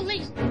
police.